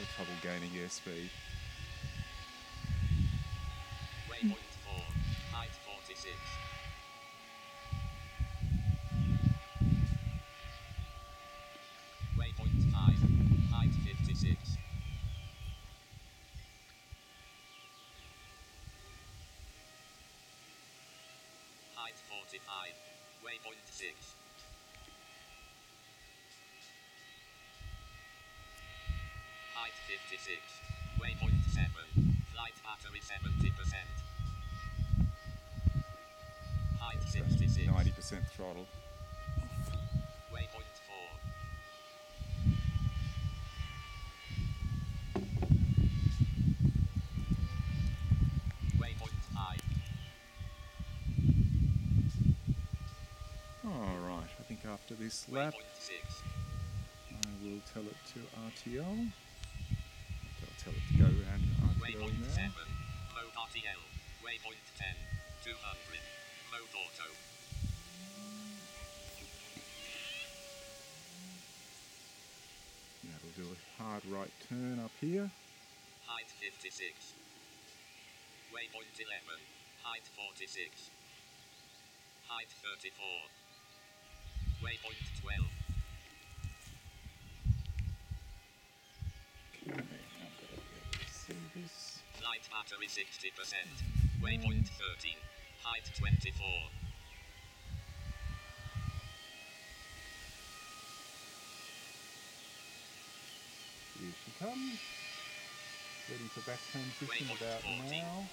of trouble gaining airspeed. Waypoint 4, height 46. Waypoint 5, height 56. Height 45, waypoint 6. Height 56, waypoint 7, flight battery 70%. Height 66. 90% throttle. Waypoint 4. Waypoint 5. Alright, I think after this lap, Waypoint 6. I will tell it to RTL. RTL. Waypoint 10. 200. Mode auto. Now we'll do a hard right turn up here. Height 56. Waypoint 11. Height 46. Height 34. Waypoint 12. Flight battery 60%. Waypoint 13. Height 24. Here she comes. Ready for back transition about 14. now.